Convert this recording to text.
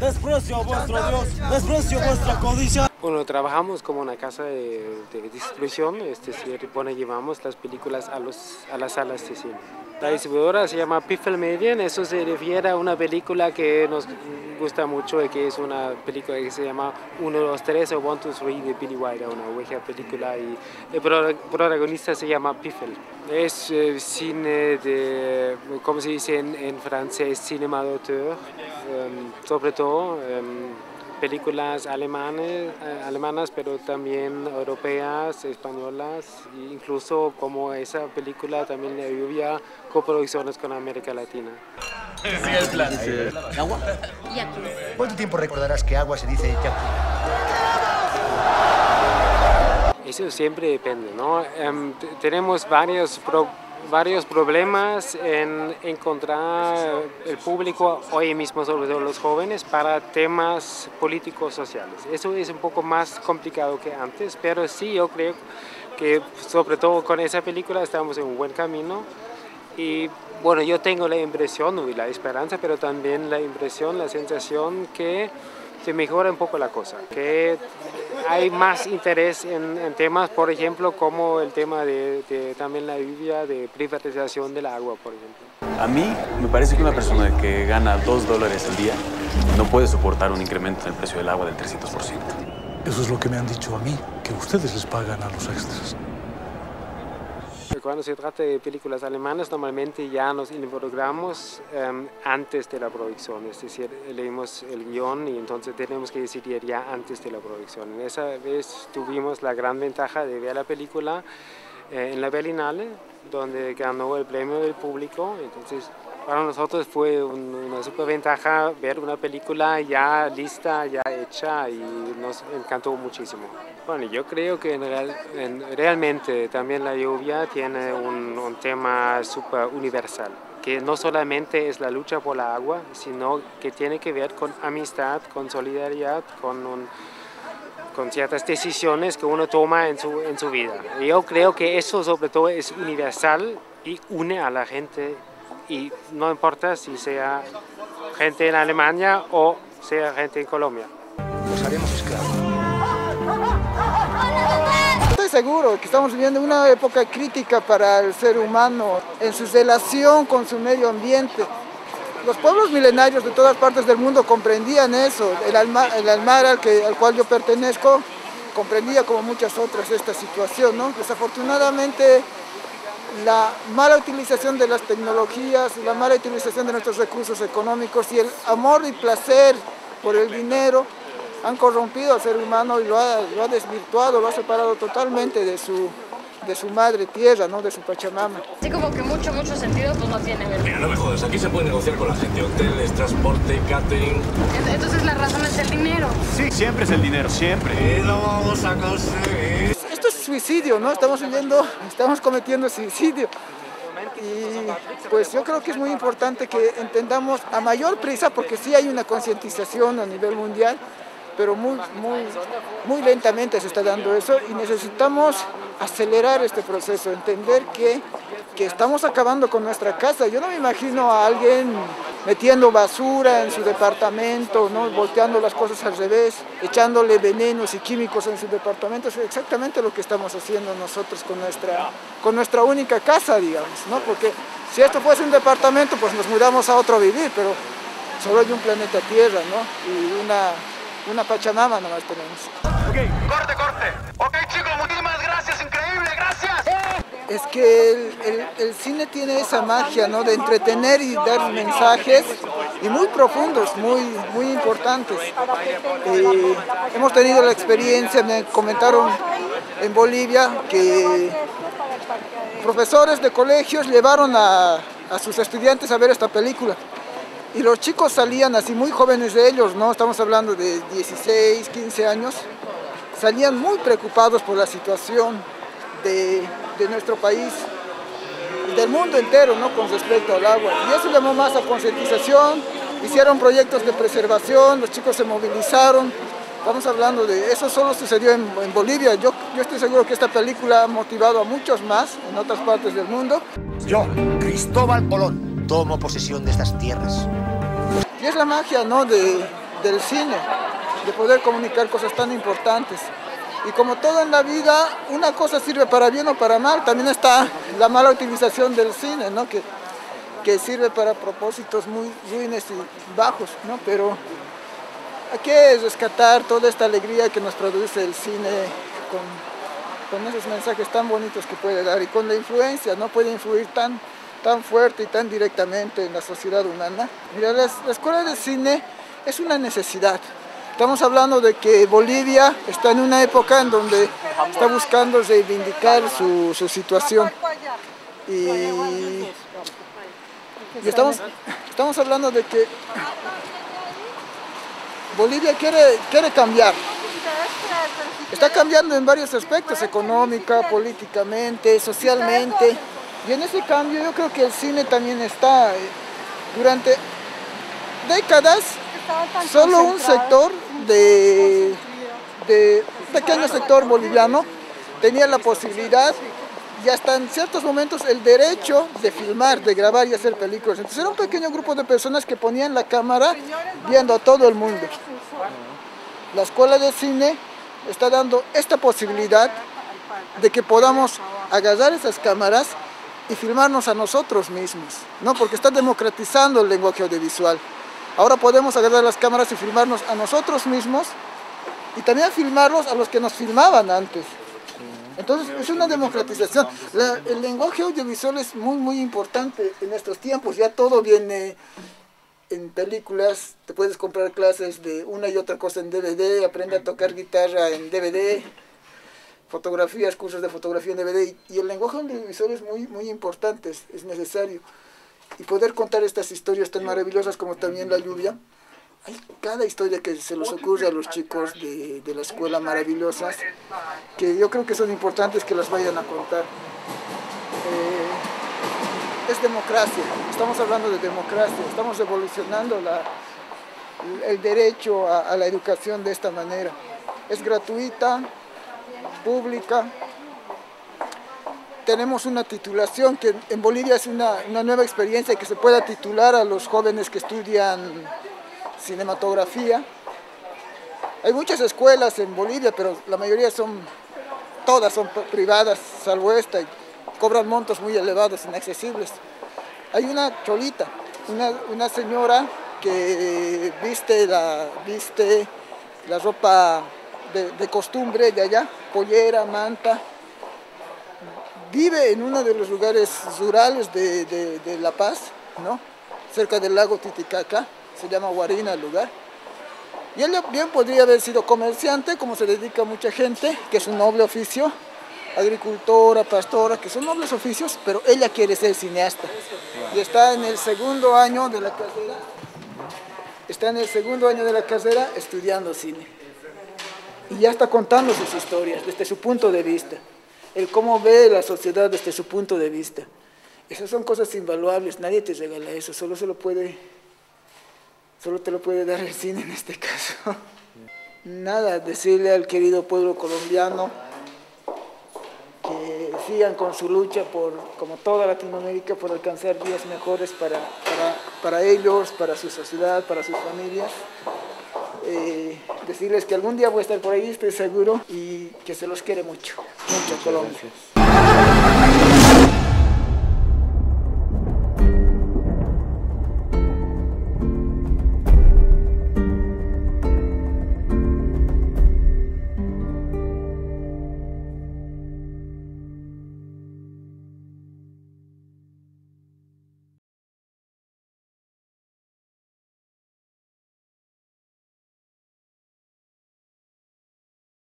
Desprecio vuestro Dios, desprecio vuestra codicia. Bueno, trabajamos como una casa de, de distribución, es decir, bueno, llevamos las películas a, los, a las salas de cine. La distribuidora se llama Piffle Median, eso se refiere a una película que nos gusta mucho que es una película que se llama 1, 2, 3 o 1, 2, 3 de Billy Wilder, una vieja película y el protagonista se llama Piffle. Es eh, cine de, como se dice en, en francés, cinéma d'auteur, um, sobre todo. Um, películas alemanes, eh, alemanas, pero también europeas, españolas, e incluso como esa película también de lluvia, coproducciones con América Latina. Sí, es plan. ¿Agua? ¿Cuánto tiempo recordarás que agua se dice? Eso siempre depende, ¿no? Um, tenemos varios pro varios problemas en encontrar el público hoy mismo, sobre todo los jóvenes, para temas políticos sociales. Eso es un poco más complicado que antes, pero sí yo creo que sobre todo con esa película estamos en un buen camino y bueno, yo tengo la impresión y la esperanza, pero también la impresión, la sensación que se mejora un poco la cosa, que hay más interés en, temas, por ejemplo, como el tema de, también la lluvia, de privatización del agua, por ejemplo. A mí me parece que una persona que gana dos dólares al día no puede soportar un incremento en el precio del agua del 300%. Eso es lo que me han dicho a mí, que ustedes les pagan a los extras. Cuando se trata de películas alemanas, normalmente ya nos involucramos em, antes de la producción, es decir, leímos el guion y entonces tenemos que decidir ya antes de la producción. Esa vez tuvimos la gran ventaja de ver la película eh, en la Berlinale, donde ganó el premio del público, entonces para nosotros fue una super ventaja ver una película ya lista, ya hecha y nos encantó muchísimo. Bueno, yo creo que en realmente también la lluvia tiene un, un tema súper universal, que no solamente es la lucha por la agua, sino que tiene que ver con amistad, con solidaridad, con un, con ciertas decisiones que uno toma en su, en su vida. Yo creo que eso sobre todo es universal y une a la gente y no importa si sea gente en Alemania o sea gente en Colombia. Los haremos esclavos. Estoy seguro que estamos viviendo una época crítica para el ser humano en su relación con su medio ambiente. Los pueblos milenarios de todas partes del mundo comprendían eso. El Almar, el Almar al, que, al cual yo pertenezco comprendía como muchas otras esta situación. ¿no? Desafortunadamente la mala utilización de las tecnologías, la mala utilización de nuestros recursos económicos y el amor y placer por el dinero han corrompido al ser humano y lo ha, desvirtuado, lo ha separado totalmente de su, de su madre tierra, ¿no? de su Pachamama. Sí, como que mucho, mucho sentido pues no tiene. Mira, no me jodas, aquí se puede negociar con la gente, hoteles, transporte, catering. Entonces la razón es el dinero. Sí, siempre es el dinero, siempre. Y lo vamos a conseguir suicidio, ¿no? Estamos viviendo, estamos cometiendo suicidio. Y pues yo creo que es muy importante que entendamos a mayor prisa, porque sí hay una concientización a nivel mundial, pero muy, muy, muy lentamente se está dando eso y necesitamos acelerar este proceso, entender que, que estamos acabando con nuestra casa. Yo no me imagino a alguien metiendo basura en su departamento, ¿no? volteando las cosas al revés, echándole venenos y químicos en su departamento. Es exactamente lo que estamos haciendo nosotros con nuestra, con nuestra única casa, digamos, ¿no? porque si esto fuese un departamento, pues nos mudamos a otro a vivir, pero solo hay un planeta Tierra ¿no? y una, una Pachamama nomás tenemos. Ok, es que el, cine tiene esa magia, ¿no? De entretener y dar mensajes y muy profundos, muy, muy importantes. Eh, hemos tenido la experiencia, me comentaron en Bolivia que profesores de colegios llevaron a, a sus estudiantes a ver esta película. Y los chicos salían así muy jóvenes de ellos, ¿no? Estamos hablando de 16, 15 años. Salían muy preocupados por la situación de de nuestro país y del mundo entero ¿no? con respecto al agua. Y eso llamó más a concientización, hicieron proyectos de preservación, los chicos se movilizaron. Estamos hablando de eso solo sucedió en, en Bolivia. Yo, yo estoy seguro que esta película ha motivado a muchos más en otras partes del mundo. Yo, Cristóbal Colón, tomo posesión de estas tierras. Y es la magia ¿no? de, del cine, de poder comunicar cosas tan importantes. Y como todo en la vida, una cosa sirve para bien o para mal. También está la mala utilización del cine, ¿no? que, que sirve para propósitos muy ruines y bajos. ¿no? Pero hay que rescatar toda esta alegría que nos produce el cine con, con esos mensajes tan bonitos que puede dar y con la influencia, no puede influir tan, tan fuerte y tan directamente en la sociedad humana. Mira, la, la escuela de cine es una necesidad. Estamos hablando de que Bolivia está en una época en donde está buscando reivindicar su, su situación. Y, y estamos, estamos hablando de que Bolivia quiere, quiere cambiar. Está cambiando en varios aspectos, económica, políticamente, socialmente. Y en ese cambio yo creo que el cine también está. eh, Durante décadas, solo un sector de, de un pequeño sector boliviano tenía la posibilidad y hasta en ciertos momentos el derecho de filmar, de grabar y hacer películas. Entonces era un pequeño grupo de personas que ponían la cámara viendo a todo el mundo. La escuela de cine está dando esta posibilidad de que podamos agarrar esas cámaras y filmarnos a nosotros mismos, ¿no? porque está democratizando el lenguaje audiovisual. Ahora podemos agarrar las cámaras y filmarnos a nosotros mismos y también filmarlos a los que nos filmaban antes. Entonces es una democratización. El lenguaje audiovisual es muy muy importante en estos tiempos. Ya todo viene en películas. Te puedes comprar clases de una y otra cosa en DVD, aprende a tocar guitarra en DVD, fotografías, cursos de fotografía en DVD. Y, el lenguaje audiovisual es muy muy importante, es necesario. Y poder contar estas historias tan maravillosas como también la lluvia. Hay cada historia que se les ocurre a los chicos de, de la escuela maravillosas, que yo creo que son importantes que las vayan a contar. Eh, es democracia, estamos hablando de democracia, estamos evolucionando la, el derecho a, a la educación de esta manera. Es gratuita, pública, tenemos una titulación que en Bolivia es una, una nueva experiencia que se pueda titular a los jóvenes que estudian cinematografía. Hay muchas escuelas en Bolivia, pero la mayoría son, todas son privadas, salvo esta, y cobran montos muy elevados, inaccesibles. Hay una cholita, una, una señora que viste la, viste la ropa de, de costumbre de allá, pollera, manta, vive en uno de los lugares rurales de, de- La Paz, ¿no? cerca del lago Titicaca, se llama Guarina el lugar. Y él bien podría haber sido comerciante, como se dedica mucha gente, que es un noble oficio, agricultora, pastora, que son nobles oficios, pero ella quiere ser cineasta. Y está en el segundo año de la carrera, está en el segundo año de la carrera estudiando cine. Y ya está contando sus historias desde su punto de vista, el cómo ve la sociedad desde su punto de vista. Esas son cosas invaluables, nadie te regala eso, solo se lo puede, solo te lo puede dar el cine en este caso. Nada, decirle al querido pueblo colombiano que sigan con su lucha por, como toda Latinoamérica, por alcanzar días mejores para, para, para ellos, para su sociedad, para sus familias. Eh, decirles que algún día voy a estar por ahí, estoy seguro, y que se los quiere mucho, mucho Colombia.